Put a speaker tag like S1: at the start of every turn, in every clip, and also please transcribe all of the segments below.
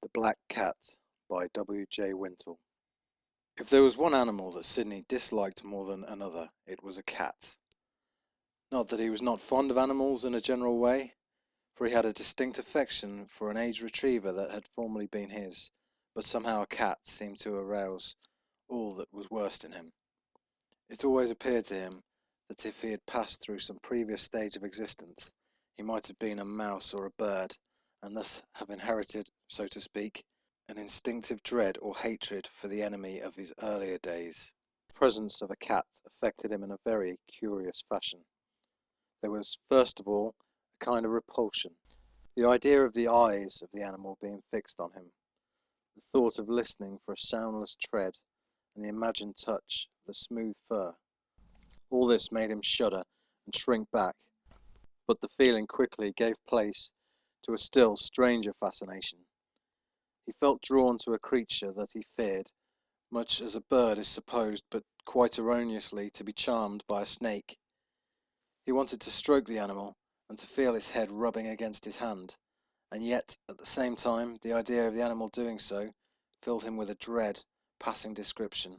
S1: The Black Cat by W. J. Wintle If there was one animal that Sidney disliked more than another it was a cat. Not that he was not fond of animals in a general way, for he had a distinct affection for an aged retriever that had formerly been his, but somehow a cat seemed to arouse all that was worst in him. It always appeared to him that if he had passed through some previous stage of existence he might have been a mouse or a bird, and thus have inherited, so to speak, an instinctive dread or hatred for the enemy of his earlier days. The presence of a cat affected him in a very curious fashion. There was, first of all, a kind of repulsion. The idea of the eyes of the animal being fixed on him, the thought of listening for a soundless tread, and the imagined touch of the smooth fur, all this made him shudder and shrink back, but the feeling quickly gave place to a still stranger fascination. He felt drawn to a creature that he feared, much as a bird is supposed, but quite erroneously, to be charmed by a snake. He wanted to stroke the animal, and to feel its head rubbing against his hand, and yet, at the same time, the idea of the animal doing so filled him with a dread passing description.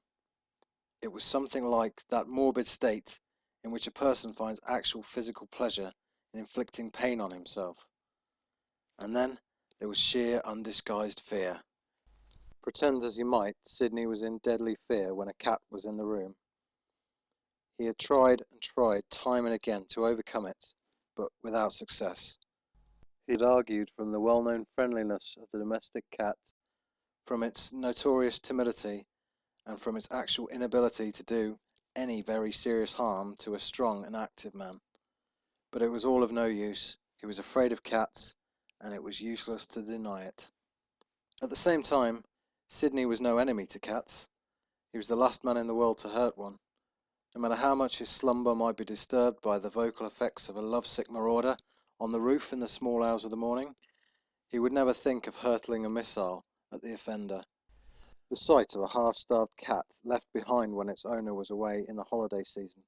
S1: It was something like that morbid state in which a person finds actual physical pleasure in inflicting pain on himself. And then there was sheer undisguised fear. Pretend as he might, Sidney was in deadly fear when a cat was in the room. He had tried and tried time and again to overcome it, but without success. He had argued from the well-known friendliness of the domestic cat, from its notorious timidity, and from its actual inability to do any very serious harm to a strong and active man. But it was all of no use. He was afraid of cats, and it was useless to deny it. At the same time, Sidney was no enemy to cats. He was the last man in the world to hurt one. No matter how much his slumber might be disturbed by the vocal effects of a lovesick marauder on the roof in the small hours of the morning, he would never think of hurtling a missile at the offender. The sight of a half-starved cat left behind when its owner was away in the holiday season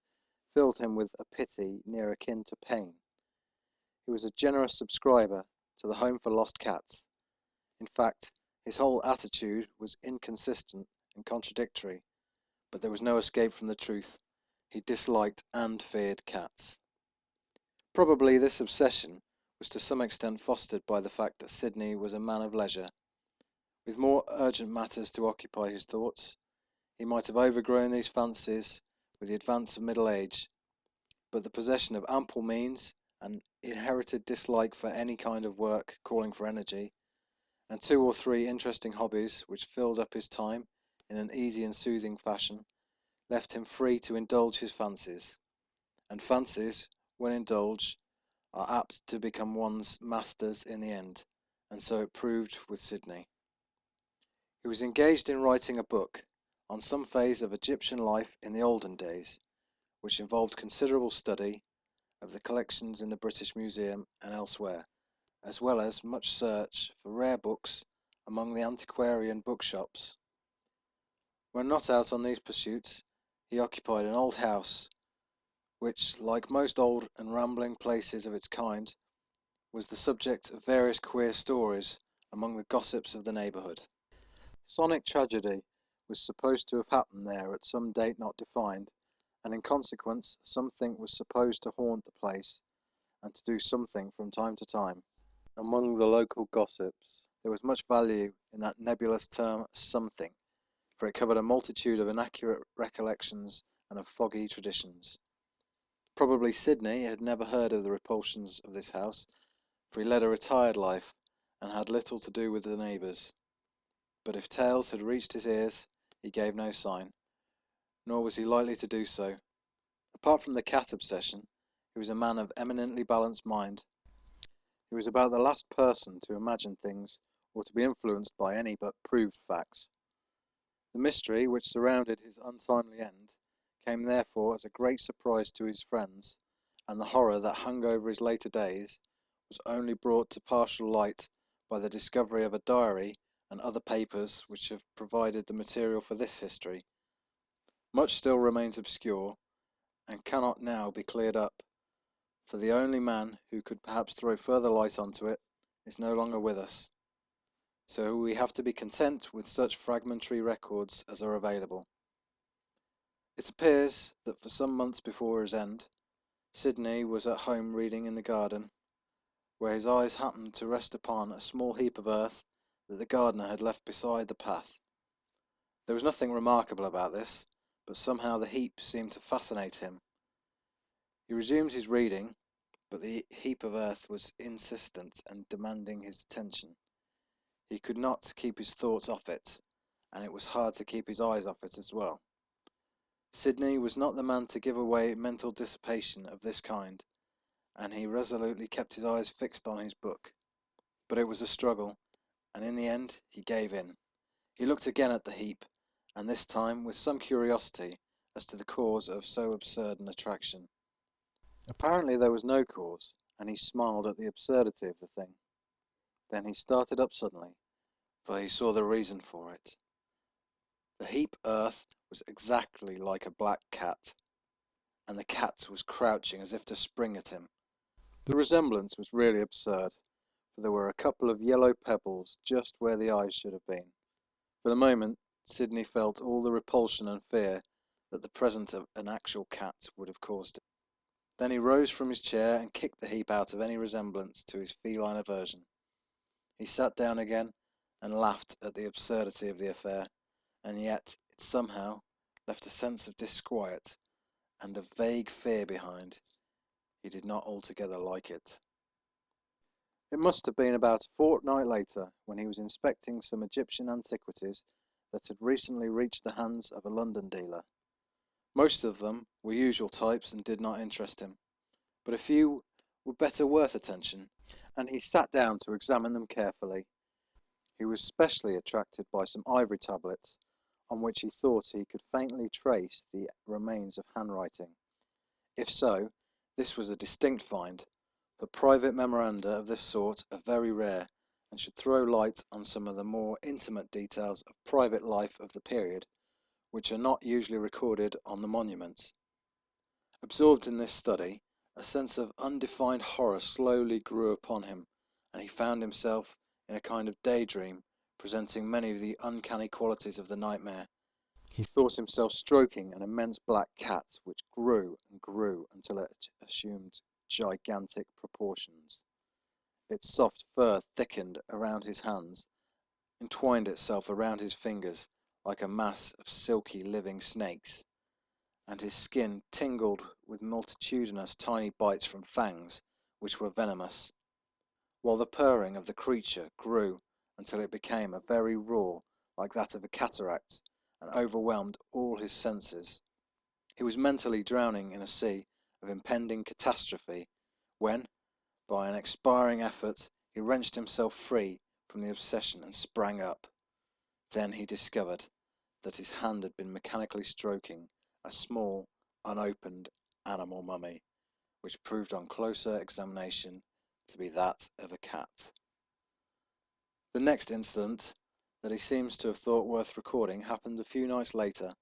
S1: filled him with a pity near akin to pain. He was a generous subscriber to the Home for Lost Cats. In fact, his whole attitude was inconsistent and contradictory, but there was no escape from the truth. He disliked and feared cats. Probably this obsession was to some extent fostered by the fact that Sidney was a man of leisure. With more urgent matters to occupy his thoughts, he might have overgrown these fancies with the advance of middle age, but the possession of ample means an inherited dislike for any kind of work calling for energy, and two or three interesting hobbies which filled up his time in an easy and soothing fashion, left him free to indulge his fancies. And fancies, when indulged, are apt to become one's masters in the end, and so it proved with Sidney. He was engaged in writing a book on some phase of Egyptian life in the olden days, which involved considerable study of the collections in the British Museum and elsewhere, as well as much search for rare books among the antiquarian bookshops. When not out on these pursuits, he occupied an old house, which, like most old and rambling places of its kind, was the subject of various queer stories among the gossips of the neighbourhood. Sonic tragedy was supposed to have happened there at some date not defined, and in consequence something was supposed to haunt the place, and to do something from time to time. Among the local gossips there was much value in that nebulous term "something," for it covered a multitude of inaccurate recollections and of foggy traditions. Probably Sidney had never heard of the repulsions of this house, for he led a retired life, and had little to do with the neighbours. But if tales had reached his ears, he gave no sign nor was he likely to do so. Apart from the cat obsession, he was a man of eminently balanced mind. He was about the last person to imagine things or to be influenced by any but proved facts. The mystery which surrounded his untimely end came therefore as a great surprise to his friends, and the horror that hung over his later days was only brought to partial light by the discovery of a diary and other papers which have provided the material for this history. Much still remains obscure, and cannot now be cleared up, for the only man who could perhaps throw further light on it is no longer with us. so we have to be content with such fragmentary records as are available. It appears that for some months before his end, Sidney was at home reading in the garden, where his eyes happened to rest upon a small heap of earth that the gardener had left beside the path. There was nothing remarkable about this, but somehow the heap seemed to fascinate him. He resumed his reading, but the heap of earth was insistent and demanding his attention. He could not keep his thoughts off it, and it was hard to keep his eyes off it as well. Sidney was not the man to give away mental dissipation of this kind, and he resolutely kept his eyes fixed on his book. But it was a struggle, and in the end he gave in. He looked again at the heap, and this time with some curiosity as to the cause of so absurd an attraction. Apparently there was no cause, and he smiled at the absurdity of the thing. Then he started up suddenly, for he saw the reason for it. The heap earth was exactly like a black cat, and the cat was crouching as if to spring at him. The resemblance was really absurd, for there were a couple of yellow pebbles just where the eyes should have been. For the moment Sidney felt all the repulsion and fear that the presence of an actual cat would have caused him. Then he rose from his chair and kicked the heap out of any resemblance to his feline aversion. He sat down again and laughed at the absurdity of the affair, and yet it somehow left a sense of disquiet and a vague fear behind. He did not altogether like it. It must have been about a fortnight later when he was inspecting some Egyptian antiquities that had recently reached the hands of a London dealer. Most of them were usual types and did not interest him, but a few were better worth attention, and he sat down to examine them carefully. He was specially attracted by some ivory tablets, on which he thought he could faintly trace the remains of handwriting. If so, this was a distinct find, but private memoranda of this sort are very rare, and should throw light on some of the more intimate details of private life of the period which are not usually recorded on the monuments. Absorbed in this study, a sense of undefined horror slowly grew upon him, and he found himself in a kind of daydream, presenting many of the uncanny qualities of the nightmare. He thought himself stroking an immense black cat, which grew and grew until it assumed gigantic proportions. Its soft fur thickened around his hands, entwined itself around his fingers, like a mass of silky living snakes, and his skin tingled with multitudinous tiny bites from fangs which were venomous, while the purring of the creature grew until it became a very roar like that of a cataract and overwhelmed all his senses. He was mentally drowning in a sea of impending catastrophe when, by an expiring effort, he wrenched himself free from the obsession and sprang up. Then he discovered that his hand had been mechanically stroking a small, unopened animal mummy, which proved on closer examination to be that of a cat. The next incident that he seems to have thought worth recording happened a few nights later.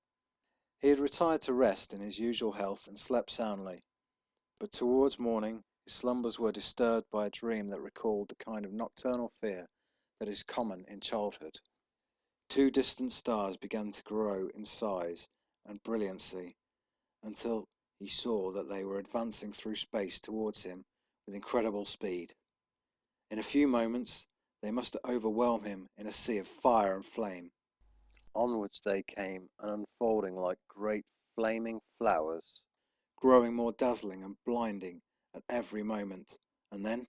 S1: He had retired to rest in his usual health and slept soundly, but towards morning his slumbers were disturbed by a dream that recalled the kind of nocturnal fear that is common in childhood. Two distant stars began to grow in size and brilliancy until he saw that they were advancing through space towards him with incredible speed. In a few moments they must overwhelm him in a sea of fire and flame. Onwards they came and unfolding like great flaming flowers, growing more dazzling and blinding at every moment, and then,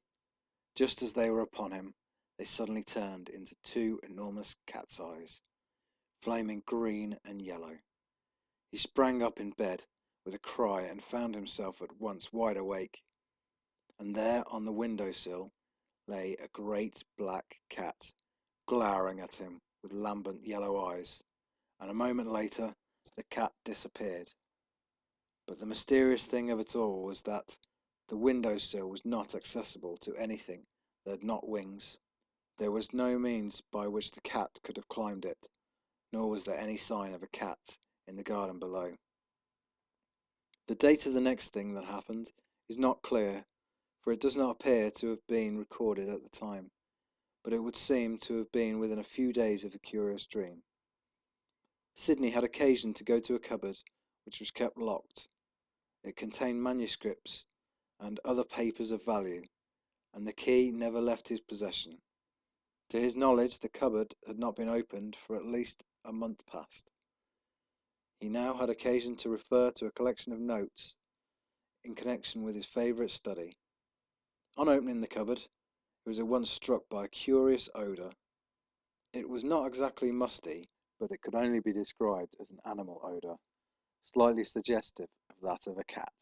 S1: just as they were upon him, they suddenly turned into two enormous cat's eyes, flaming green and yellow. He sprang up in bed with a cry and found himself at once wide awake. And there on the window sill lay a great black cat, glowering at him with lambent yellow eyes, and a moment later the cat disappeared. But the mysterious thing of it all was that the window sill was not accessible to anything that had not wings. There was no means by which the cat could have climbed it, nor was there any sign of a cat in the garden below. The date of the next thing that happened is not clear, for it does not appear to have been recorded at the time, but it would seem to have been within a few days of the curious dream. Sidney had occasion to go to a cupboard which was kept locked. It contained manuscripts and other papers of value, and the key never left his possession. To his knowledge, the cupboard had not been opened for at least a month past. He now had occasion to refer to a collection of notes in connection with his favourite study. On opening the cupboard, he was at once struck by a curious odour. It was not exactly musty, but it could only be described as an animal odour, slightly suggestive of that of a cat.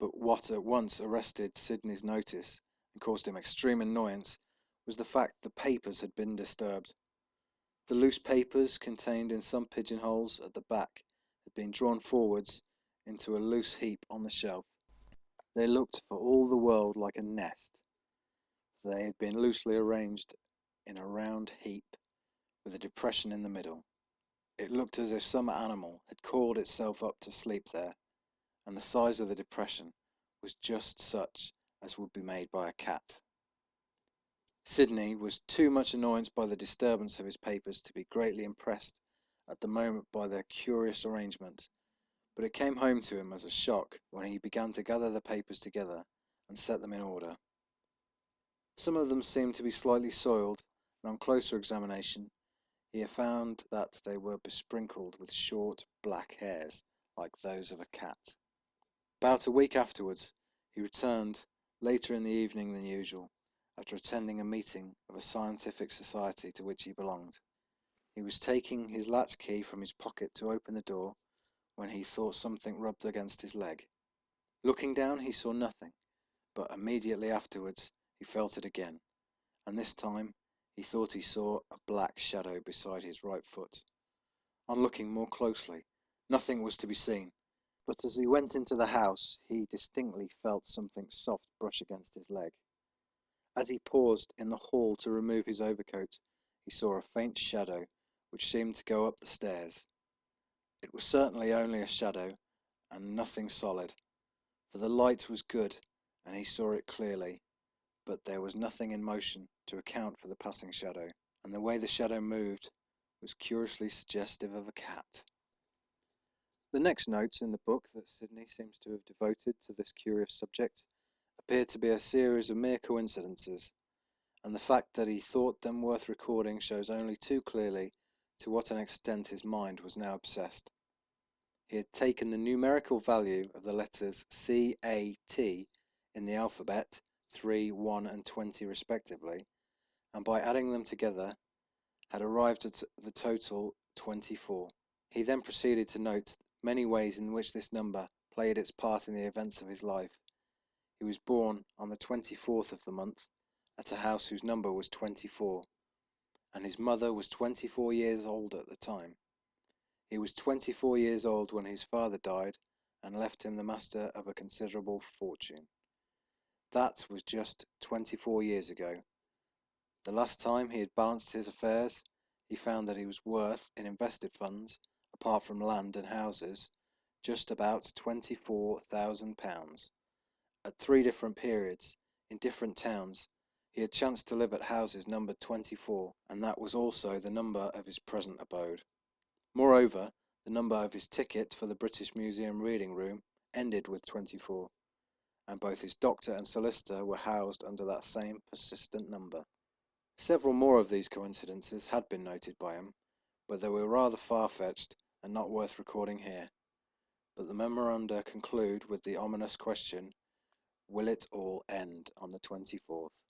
S1: But what at once arrested Sidney's notice and caused him extreme annoyance was the fact the papers had been disturbed. The loose papers contained in some pigeonholes at the back had been drawn forwards into a loose heap on the shelf. They looked for all the world like a nest. They had been loosely arranged in a round heap with a depression in the middle. It looked as if some animal had coiled itself up to sleep there, and the size of the depression was just such as would be made by a cat. Sidney was too much annoyed by the disturbance of his papers to be greatly impressed at the moment by their curious arrangement, but it came home to him as a shock when he began to gather the papers together and set them in order. Some of them seemed to be slightly soiled, and on closer examination he found that they were besprinkled with short black hairs like those of a cat. About a week afterwards he returned later in the evening than usual, after attending a meeting of a scientific society to which he belonged. He was taking his latch key from his pocket to open the door when he thought something rubbed against his leg. Looking down he saw nothing, but immediately afterwards he felt it again, and this time he thought he saw a black shadow beside his right foot. On looking more closely, nothing was to be seen, but as he went into the house he distinctly felt something soft brush against his leg. As he paused in the hall to remove his overcoat, he saw a faint shadow which seemed to go up the stairs. It was certainly only a shadow, and nothing solid, for the light was good and he saw it clearly, but there was nothing in motion to account for the passing shadow, and the way the shadow moved was curiously suggestive of a cat. The next notes in the book that Sidney seems to have devoted to this curious subject appear to be a series of mere coincidences, and the fact that he thought them worth recording shows only too clearly to what an extent his mind was now obsessed. He had taken the numerical value of the letters C, A, T in the alphabet, 3, 1, and 20 respectively, and by adding them together had arrived at the total 24. He then proceeded to note many ways in which this number played its part in the events of his life. He was born on the 24th of the month at a house whose number was 24, and his mother was 24 years old at the time. He was 24 years old when his father died and left him the master of a considerable fortune. That was just 24 years ago, the last time he had balanced his affairs, he found that he was worth, in invested funds, apart from land and houses, just about twenty-four thousand pounds. At three different periods, in different towns, he had chanced to live at houses numbered 24, and that was also the number of his present abode. Moreover, the number of his ticket for the British Museum Reading Room ended with 24, and both his doctor and solicitor were housed under that same persistent number. Several more of these coincidences had been noted by him, but they were rather far-fetched and not worth recording here. But the memoranda conclude with the ominous question, will it all end on the 24th?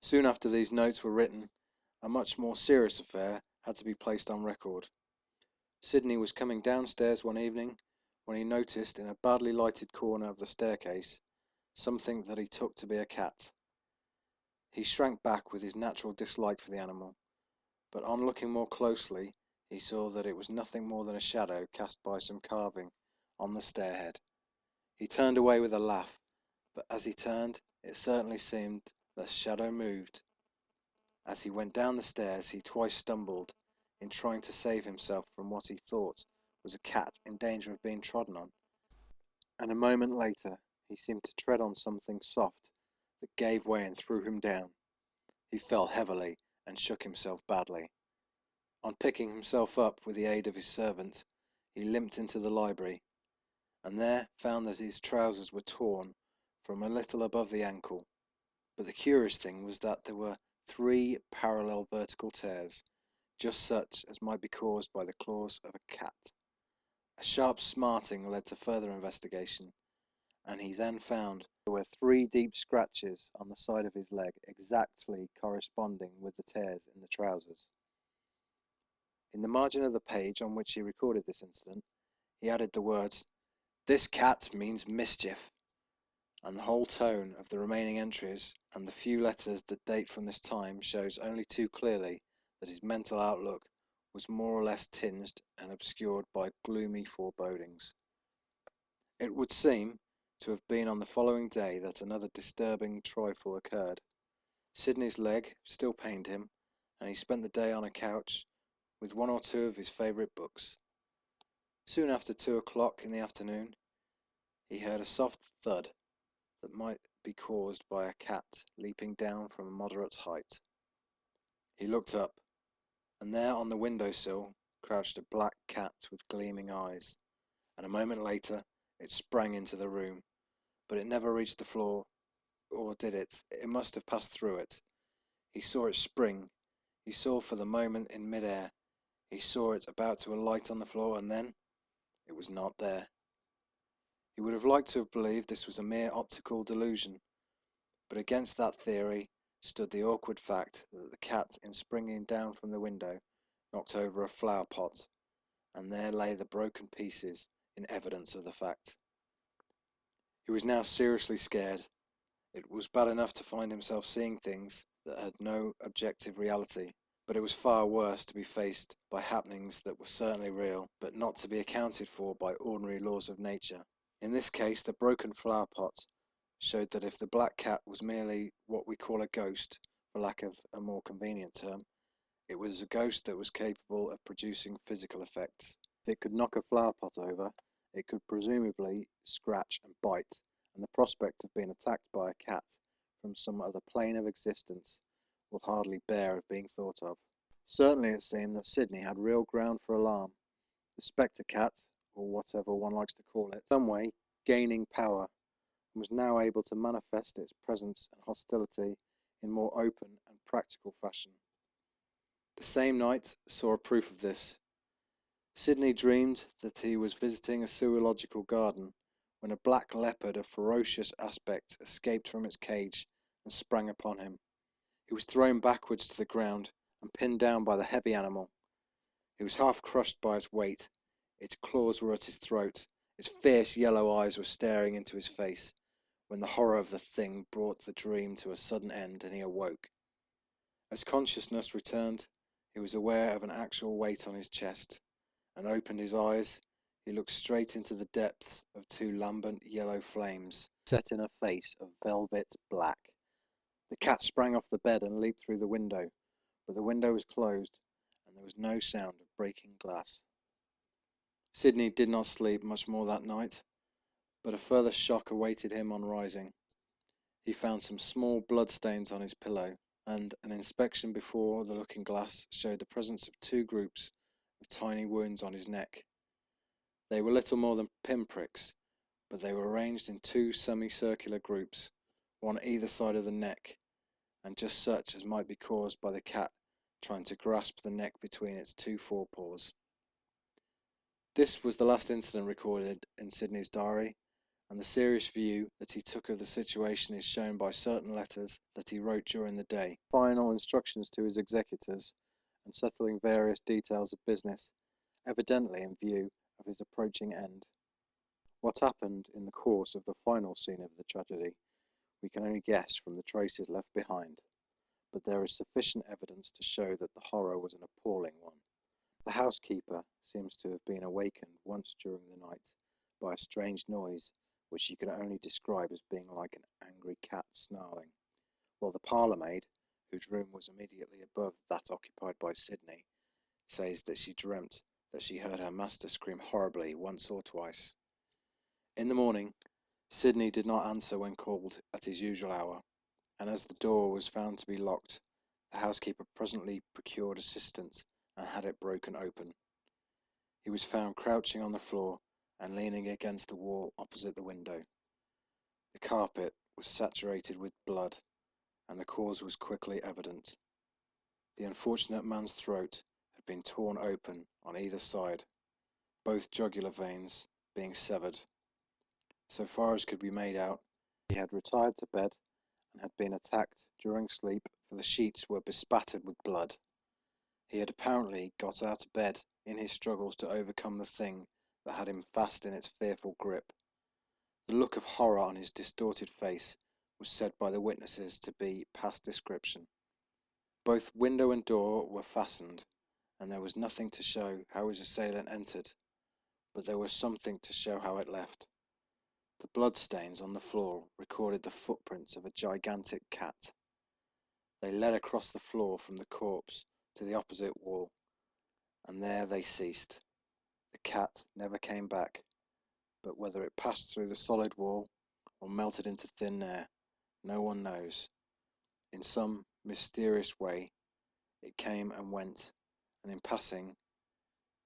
S1: Soon after these notes were written, a much more serious affair had to be placed on record. Sidney was coming downstairs one evening when he noticed in a badly lighted corner of the staircase something that he took to be a cat. He shrank back with his natural dislike for the animal, but on looking more closely he saw that it was nothing more than a shadow cast by some carving on the stairhead. He turned away with a laugh, but as he turned it certainly seemed the shadow moved. As he went down the stairs he twice stumbled in trying to save himself from what he thought was a cat in danger of being trodden on, and a moment later he seemed to tread on something soft that gave way and threw him down. He fell heavily and shook himself badly. On picking himself up with the aid of his servant, he limped into the library, and there found that his trousers were torn from a little above the ankle. But the curious thing was that there were three parallel vertical tears, just such as might be caused by the claws of a cat. A sharp smarting led to further investigation, and he then found there were three deep scratches on the side of his leg exactly corresponding with the tears in the trousers. In the margin of the page on which he recorded this incident, he added the words, This cat means mischief, and the whole tone of the remaining entries and the few letters that date from this time shows only too clearly that his mental outlook was more or less tinged and obscured by gloomy forebodings. It would seem to have been on the following day that another disturbing trifle occurred. Sidney's leg still pained him, and he spent the day on a couch with one or two of his favourite books. Soon after two o'clock in the afternoon, he heard a soft thud that might be caused by a cat leaping down from a moderate height. He looked up and there on the window sill crouched a black cat with gleaming eyes, and a moment later it sprang into the room, but it never reached the floor, or did it? It must have passed through it. He saw it spring, he saw for the moment in mid air, he saw it about to alight on the floor, and then it was not there. He would have liked to have believed this was a mere optical delusion, but against that theory stood the awkward fact that the cat in springing down from the window knocked over a flower pot, and there lay the broken pieces in evidence of the fact. He was now seriously scared. It was bad enough to find himself seeing things that had no objective reality, but it was far worse to be faced by happenings that were certainly real, but not to be accounted for by ordinary laws of nature. In this case the broken flower pot showed that if the black cat was merely what we call a ghost, for lack of a more convenient term, it was a ghost that was capable of producing physical effects. If it could knock a flower pot over, it could presumably scratch and bite, and the prospect of being attacked by a cat from some other plane of existence will hardly bear of being thought of. Certainly it seemed that Sidney had real ground for alarm. The spectre cat, or whatever one likes to call it, some way gaining power and was now able to manifest its presence and hostility in more open and practical fashion. The same night saw a proof of this. Sidney dreamed that he was visiting a zoological garden when a black leopard of ferocious aspect escaped from its cage and sprang upon him. He was thrown backwards to the ground and pinned down by the heavy animal. He was half crushed by its weight. Its claws were at his throat. Its fierce yellow eyes were staring into his face when the horror of the thing brought the dream to a sudden end and he awoke. As consciousness returned, he was aware of an actual weight on his chest, and opened his eyes. He looked straight into the depths of two lambent yellow flames, set in a face of velvet black. The cat sprang off the bed and leaped through the window, but the window was closed, and there was no sound of breaking glass. Sidney did not sleep much more that night but a further shock awaited him on rising. He found some small blood stains on his pillow, and an inspection before the looking glass showed the presence of two groups of tiny wounds on his neck. They were little more than pinpricks, but they were arranged in two semicircular groups, one either side of the neck, and just such as might be caused by the cat trying to grasp the neck between its two forepaws. This was the last incident recorded in Sidney's diary, and the serious view that he took of the situation is shown by certain letters that he wrote during the day, final instructions to his executors, and settling various details of business, evidently in view of his approaching end. What happened in the course of the final scene of the tragedy we can only guess from the traces left behind, but there is sufficient evidence to show that the horror was an appalling one. The housekeeper seems to have been awakened once during the night by a strange noise which she could only describe as being like an angry cat snarling, while the parlour maid, whose room was immediately above that occupied by Sidney, says that she dreamt that she heard her master scream horribly once or twice. In the morning, Sidney did not answer when called at his usual hour, and as the door was found to be locked, The housekeeper presently procured assistance and had it broken open. He was found crouching on the floor and leaning against the wall opposite the window. The carpet was saturated with blood, and the cause was quickly evident. The unfortunate man's throat had been torn open on either side, both jugular veins being severed. So far as could be made out, he had retired to bed and had been attacked during sleep, for the sheets were bespattered with blood. He had apparently got out of bed in his struggles to overcome the thing that had him fast in its fearful grip. The look of horror on his distorted face was said by the witnesses to be past description. Both window and door were fastened, and there was nothing to show how his assailant entered, but there was something to show how it left. The bloodstains on the floor recorded the footprints of a gigantic cat. They led across the floor from the corpse to the opposite wall, and there they ceased. The cat never came back, but whether it passed through the solid wall or melted into thin air, no one knows. In some mysterious way, it came and went, and in passing,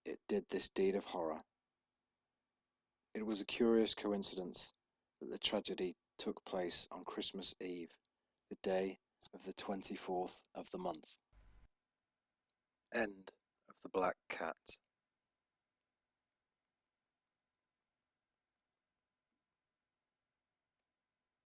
S1: it did this deed of horror. It was a curious coincidence that the tragedy took place on Christmas Eve, the day of the 24th of the month. End of The Black Cat